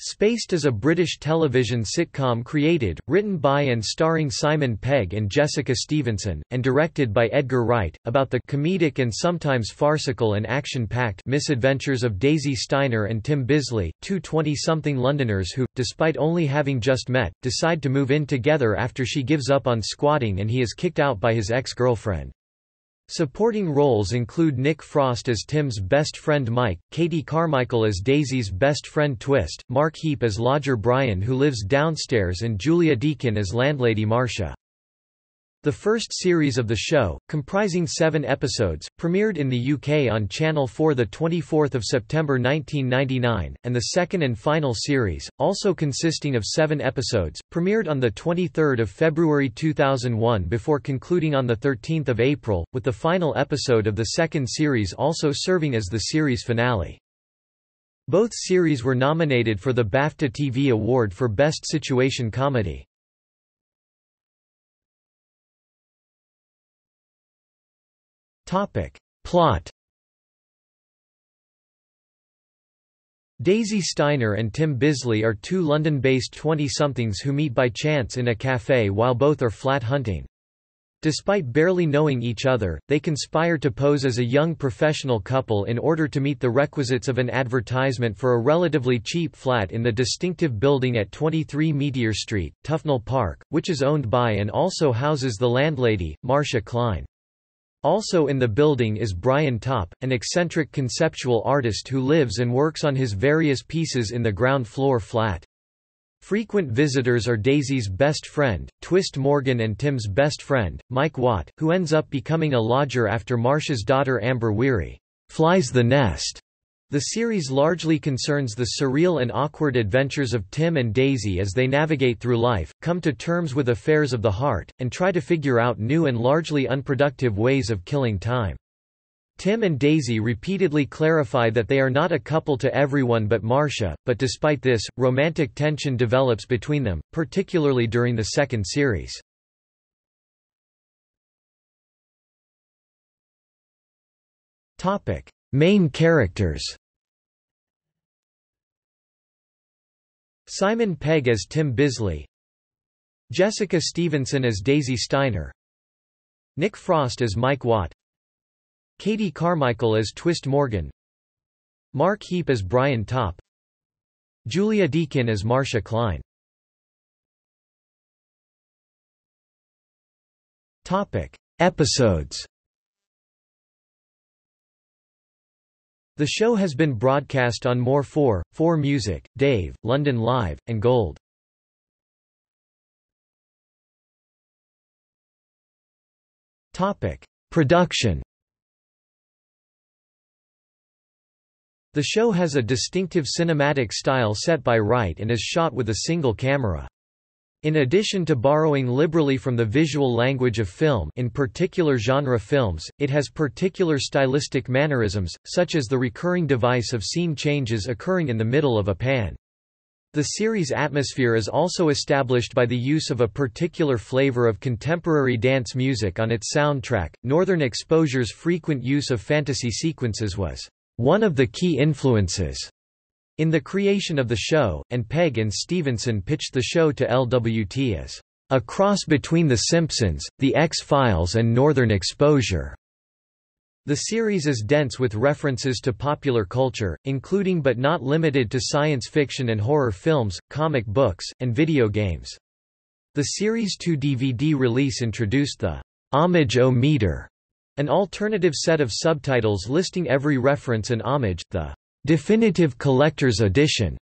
Spaced is a British television sitcom created, written by and starring Simon Pegg and Jessica Stevenson, and directed by Edgar Wright, about the comedic and sometimes farcical and action-packed misadventures of Daisy Steiner and Tim Bisley, two 20-something Londoners who, despite only having just met, decide to move in together after she gives up on squatting and he is kicked out by his ex-girlfriend. Supporting roles include Nick Frost as Tim's best friend Mike, Katy Carmichael as Daisy's best friend Twist, Mark Heap as lodger Brian who lives downstairs and Julia Deakin as landlady Marcia. The first series of the show, comprising seven episodes, premiered in the UK on Channel 4 24 September 1999, and the second and final series, also consisting of seven episodes, premiered on 23 February 2001 before concluding on 13 April, with the final episode of the second series also serving as the series finale. Both series were nominated for the BAFTA TV Award for Best Situation Comedy. Topic. Plot Daisy Steiner and Tim Bisley are two London-based 20-somethings who meet by chance in a café while both are flat hunting. Despite barely knowing each other, they conspire to pose as a young professional couple in order to meet the requisites of an advertisement for a relatively cheap flat in the distinctive building at 23 Meteor Street, Tufnell Park, which is owned by and also houses the landlady, Marcia Klein. Also in the building is Brian Topp, an eccentric conceptual artist who lives and works on his various pieces in the ground floor flat. Frequent visitors are Daisy's best friend, Twist Morgan and Tim's best friend, Mike Watt, who ends up becoming a lodger after Marcia's daughter Amber Weary flies the nest. The series largely concerns the surreal and awkward adventures of Tim and Daisy as they navigate through life, come to terms with affairs of the heart, and try to figure out new and largely unproductive ways of killing time. Tim and Daisy repeatedly clarify that they are not a couple to everyone but Marcia, but despite this, romantic tension develops between them, particularly during the second series. Main characters Simon Pegg as Tim Bisley. Jessica Stevenson as Daisy Steiner. Nick Frost as Mike Watt. Katy Carmichael as Twist Morgan. Mark Heap as Brian Topp. Julia Deakin as Marcia Klein. Topic. Episodes The show has been broadcast on More 4, 4 Music, Dave, London Live, and Gold. Topic: Production. The show has a distinctive cinematic style set by Wright and is shot with a single camera. In addition to borrowing liberally from the visual language of film in particular genre films, it has particular stylistic mannerisms, such as the recurring device of scene changes occurring in the middle of a pan. The series' atmosphere is also established by the use of a particular flavor of contemporary dance music on its soundtrack. Northern Exposure's frequent use of fantasy sequences was one of the key influences in the creation of the show, and Pegg and Stevenson pitched the show to LWT as a cross between The Simpsons, The X-Files and Northern Exposure. The series is dense with references to popular culture, including but not limited to science fiction and horror films, comic books, and video games. The Series 2 DVD release introduced the Homage-O-Meter, an alternative set of subtitles listing every reference and homage, the Definitive Collector's Edition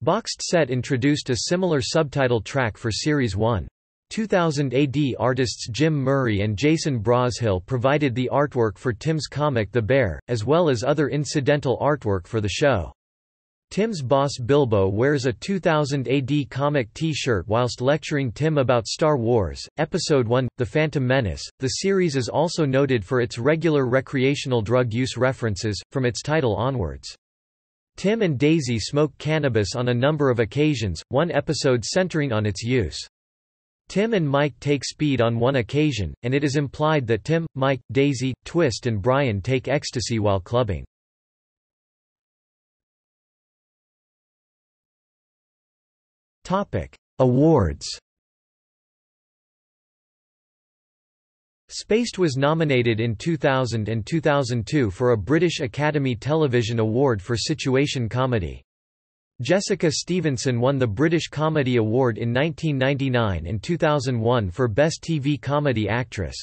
boxed set introduced a similar subtitle track for Series 1. 2000 AD artists Jim Murray and Jason Brashill provided the artwork for Tim's comic The Bear, as well as other incidental artwork for the show. Tim's boss Bilbo wears a 2000 AD comic t-shirt whilst lecturing Tim about Star Wars, Episode 1, The Phantom Menace. The series is also noted for its regular recreational drug use references, from its title onwards. Tim and Daisy smoke cannabis on a number of occasions, one episode centering on its use. Tim and Mike take speed on one occasion, and it is implied that Tim, Mike, Daisy, Twist and Brian take ecstasy while clubbing. Awards. Spaced was nominated in 2000 and 2002 for a British Academy Television Award for Situation Comedy. Jessica Stevenson won the British Comedy Award in 1999 and 2001 for Best TV Comedy Actress.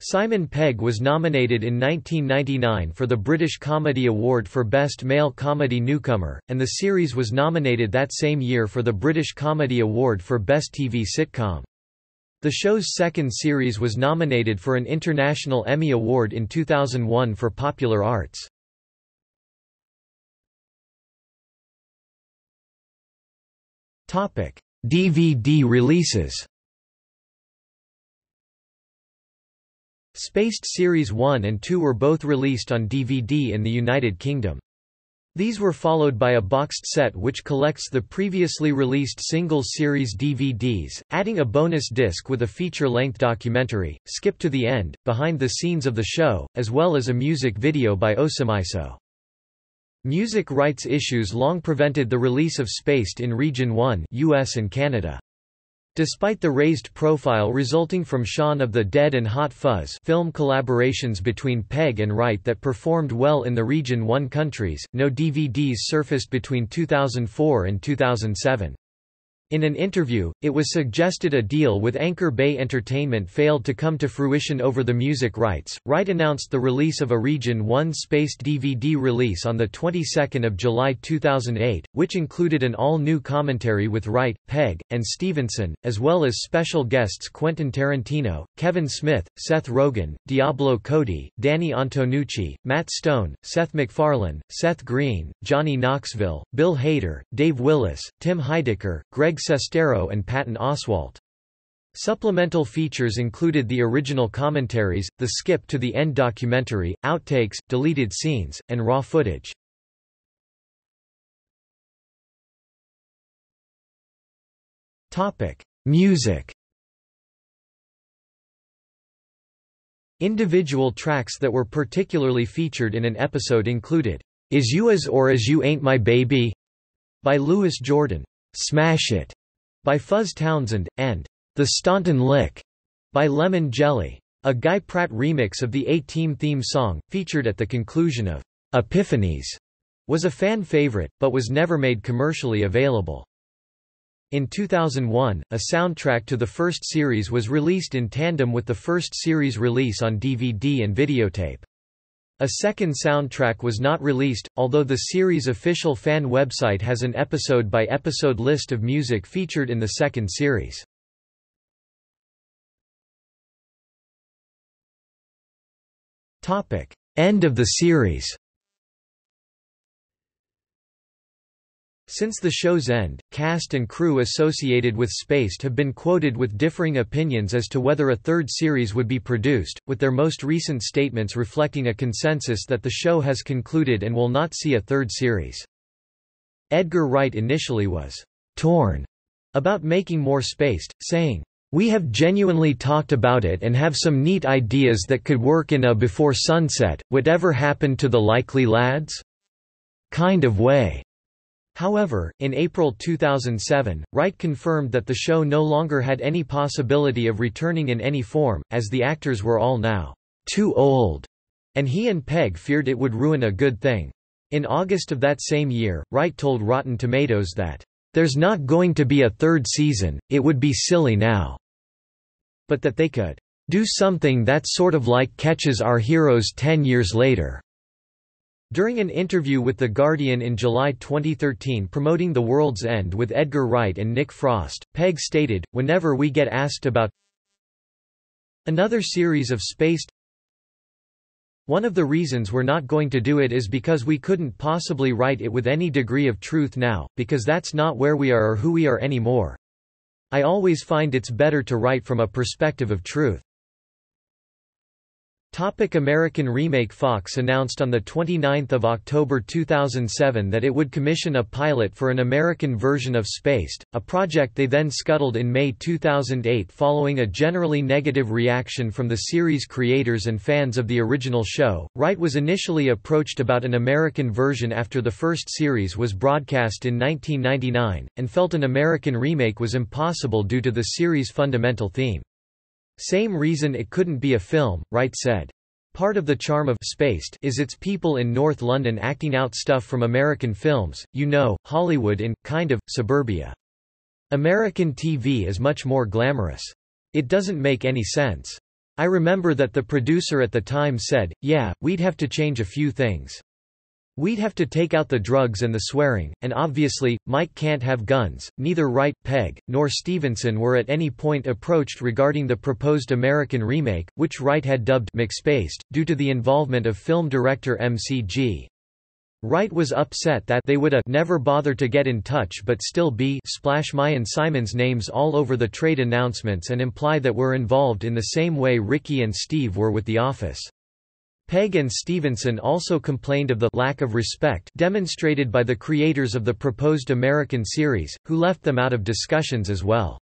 Simon Pegg was nominated in 1999 for the British Comedy Award for Best Male Comedy Newcomer, and the series was nominated that same year for the British Comedy Award for Best TV Sitcom. The show's second series was nominated for an International Emmy Award in 2001 for Popular Arts. DVD releases Spaced Series 1 and 2 were both released on DVD in the United Kingdom. These were followed by a boxed set which collects the previously released single-series DVDs, adding a bonus disc with a feature-length documentary, Skip to the End, behind the scenes of the show, as well as a music video by Osymyso. Music rights issues long prevented the release of Spaced in Region 1 US and Canada. Despite the raised profile resulting from Shaun of the Dead and Hot Fuzz film collaborations between Pegg and Wright that performed well in the Region 1 countries, no DVDs surfaced between 2004 and 2007. In an interview, it was suggested a deal with Anchor Bay Entertainment failed to come to fruition over the music rights. Wright announced the release of a Region 1 spaced DVD release on the 22nd of July 2008, which included an all-new commentary with Wright, Pegg, and Stevenson, as well as special guests Quentin Tarantino, Kevin Smith, Seth Rogen, Diablo Cody, Danny Antonucci, Matt Stone, Seth MacFarlane, Seth Green, Johnny Knoxville, Bill Hader, Dave Willis, Tim Heidecker, Greg Greg Sestero and Patton Oswalt. Supplemental features included the original commentaries, the skip to the end documentary, outtakes, deleted scenes, and raw footage. Music Individual tracks that were particularly featured in an episode included, Is You Is Or Is You Ain't My Baby? by Louis Jordan. Smash It by Fuzz Townsend, and The Staunton Lick by Lemon Jelly. A Guy Pratt remix of the A-Team theme song, featured at the conclusion of Epiphanies, was a fan favorite, but was never made commercially available. In 2001, a soundtrack to the first series was released in tandem with the first series release on DVD and videotape. A second soundtrack was not released, although the series' official fan website has an episode-by-episode -episode list of music featured in the second series. End of the series Since the show's end, cast and crew associated with Spaced have been quoted with differing opinions as to whether a third series would be produced, with their most recent statements reflecting a consensus that the show has concluded and will not see a third series. Edgar Wright initially was torn about making more Spaced, saying, we have genuinely talked about it and have some neat ideas that could work in a before sunset, whatever happened to the likely lads? kind of way. However, in April 2007, Wright confirmed that the show no longer had any possibility of returning in any form, as the actors were all now too old, and he and Pegg feared it would ruin a good thing. In August of that same year, Wright told Rotten Tomatoes that, "...there's not going to be a third season, it would be silly now." But that they could, "...do something that sort of like catches our heroes ten years later." During an interview with The Guardian in July 2013 promoting The World's End with Edgar Wright and Nick Frost, Pegg stated, Whenever we get asked about another series of Spaced one of the reasons we're not going to do it is because we couldn't possibly write it with any degree of truth now, because that's not where we are or who we are anymore. I always find it's better to write from a perspective of truth. Topic American remake Fox announced on 29 October 2007 that it would commission a pilot for an American version of Spaced, a project they then scuttled in May 2008 following a generally negative reaction from the series creators and fans of the original show. Wright was initially approached about an American version after the first series was broadcast in 1999, and felt an American remake was impossible due to the series' fundamental theme. Same reason it couldn't be a film, Wright said. Part of the charm of Spaced is its people in North London acting out stuff from American films, you know, Hollywood in, kind of, suburbia. American TV is much more glamorous. It doesn't make any sense. I remember that the producer at the time said, yeah, we'd have to change a few things. We'd have to take out the drugs and the swearing, and obviously, Mike can't have guns. Neither Wright, Pegg, nor Stevenson were at any point approached regarding the proposed American remake, which Wright had dubbed McSpaced, due to the involvement of film director MCG. Wright was upset that they would a never bother to get in touch but still be splash my and Simon's names all over the trade announcements and imply that we're involved in the same way Ricky and Steve were with The Office. Pegg and Stevenson also complained of the lack of respect demonstrated by the creators of the proposed American series, who left them out of discussions as well.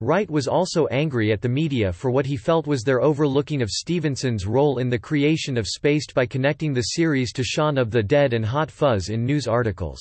Wright was also angry at the media for what he felt was their overlooking of Stevenson's role in the creation of Spaced by connecting the series to Shaun of the Dead and Hot Fuzz in news articles.